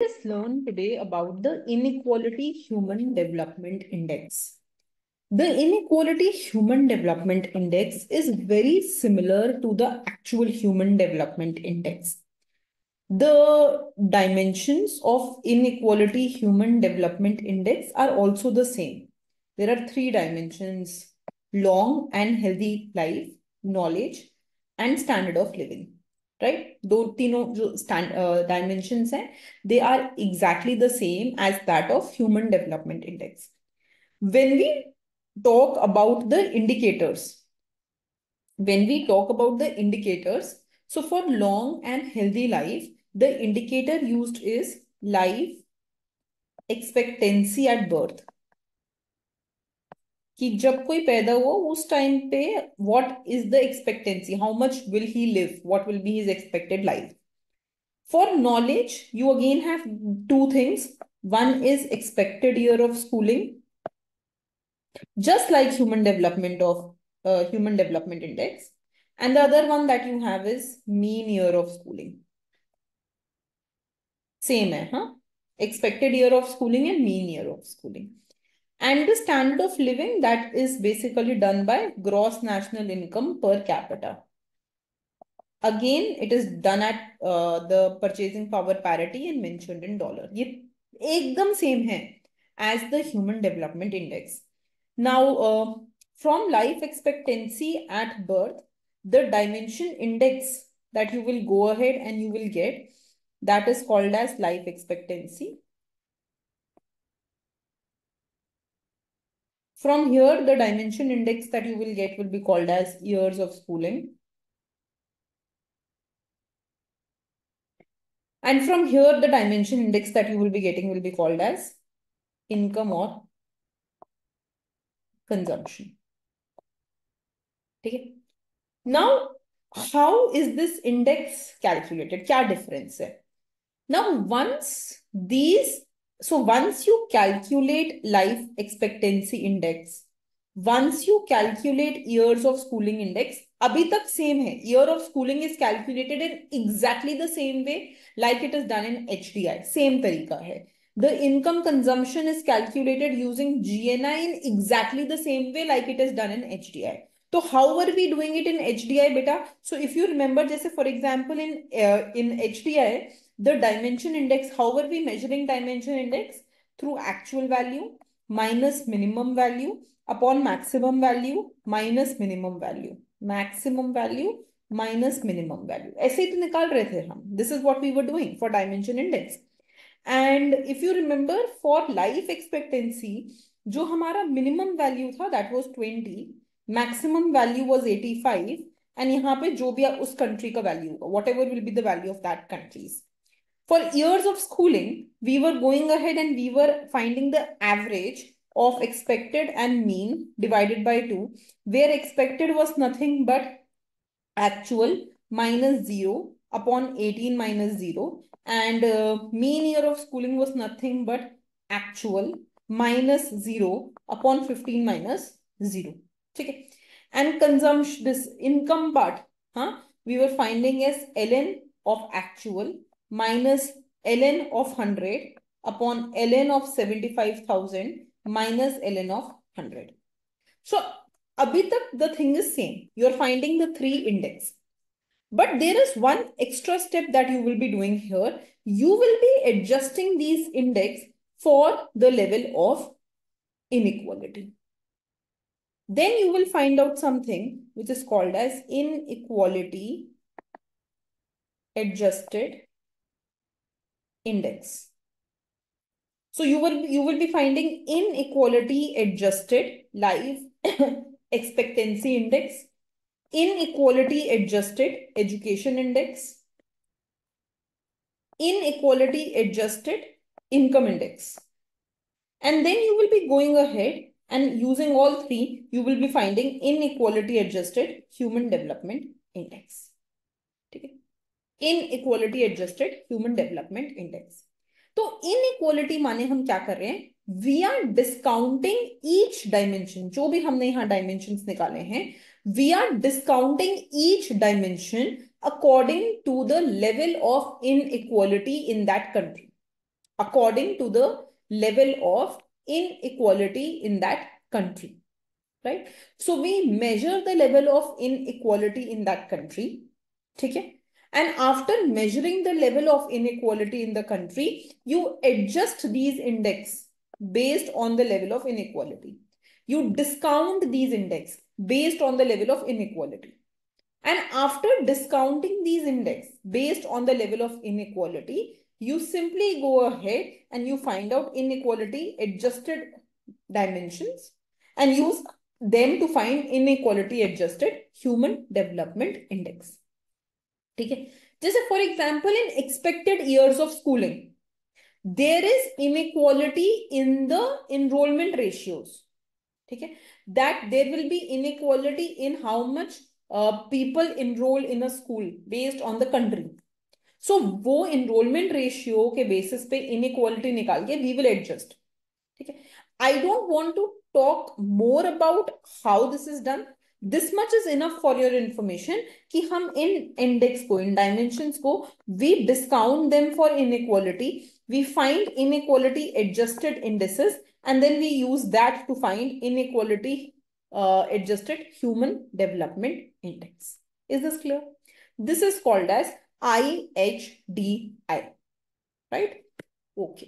Let us learn today about the Inequality Human Development Index. The Inequality Human Development Index is very similar to the actual Human Development Index. The dimensions of Inequality Human Development Index are also the same. There are three dimensions, long and healthy life, knowledge, and standard of living right right? दो तीनों जो dimensions हैं they are exactly the same as that of human development index when we talk about the indicators when we talk about the indicators so for long and healthy life the indicator used is life expectancy at birth कि जब कोई पैदा हो उस time पे what is the expectancy how much will he live what will be his expected life for knowledge you again have two things one is expected year of schooling just like human development of uh, human development index and the other one that you have is mean year of schooling same hai huh expected year of schooling and mean year of schooling and the standard of living that is basically done by gross national income per capita. Again, it is done at uh, the purchasing power parity and mentioned in dollar. ये एकदम same है as the human development index. Now, uh, from life expectancy at birth, the dimension index that you will go ahead and you will get that is called as life expectancy. From here, the dimension index that you will get will be called as years of schooling. And from here, the dimension index that you will be getting will be called as income or consumption. Okay. Now, how is this index calculated? Kya difference hai? Now, once these so once you calculate life expectancy index, once you calculate years of schooling index, abhi tak same hai. Year of schooling is calculated in exactly the same way like it is done in HDI. Same tarika hai. The income consumption is calculated using GNI in exactly the same way like it is done in HDI. So how are we doing it in HDI beta? So if you remember, just for example, in, uh, in HDI, the dimension index, how are we measuring dimension index? Through actual value minus minimum value upon maximum value minus minimum value. Maximum value minus minimum value. ऐसे ही तो निकाल रहे थे हम. This is what we were doing for dimension index. And if you remember for life expectancy, जो हमारा minimum value था that was 20, maximum value was 85 and यहाँ पे जो भी उस country का value whatever will be the value of that countries. For years of schooling, we were going ahead and we were finding the average of expected and mean divided by 2, where expected was nothing but actual minus 0 upon 18 minus 0 and uh, mean year of schooling was nothing but actual minus 0 upon 15 minus 0. Okay. And consumption, this income part, huh, we were finding as ln of actual minus ln of 100 upon ln of 75,000 minus ln of 100. So, abhi the thing is same. You are finding the three index. But there is one extra step that you will be doing here. You will be adjusting these index for the level of inequality. Then you will find out something which is called as inequality adjusted index. So you will, you will be finding inequality adjusted life expectancy index, inequality adjusted education index, inequality adjusted income index. And then you will be going ahead and using all three, you will be finding inequality adjusted human development index. Okay. Inequality adjusted human development index तो in inequality माने हम क्या कर रहे हैं we are discounting each dimension जो भी हमने यहाँ डायमेंशन निकाले हैं we are discounting each dimension according to the level of in inequality in that country according to the level of inequality in that country, right? So we measure the level of inequality in that country, okay? And after measuring the level of inequality in the country, you adjust these index based on the level of inequality. You discount these index based on the level of inequality. And after discounting these index based on the level of inequality, you simply go ahead and you find out inequality adjusted dimensions and use them to find inequality adjusted human development index. ठीक है? जैसे for example in expected years of schooling there is inequality in the enrolment ratios ठीक है? That there will be inequality in how much people enrol in a school based on the country so वो enrolment ratio के basis पे inequality निकाल के we will adjust ठीक है? I don't want to talk more about how this is done this much is enough for your information कि हम इन इंडेक्स को इन डायमेंशंस को we discount them for inequality we find inequality adjusted indices and then we use that to find inequality uh, adjusted human development index. Is this clear? This is called as IHDI, right? Okay.